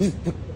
嗯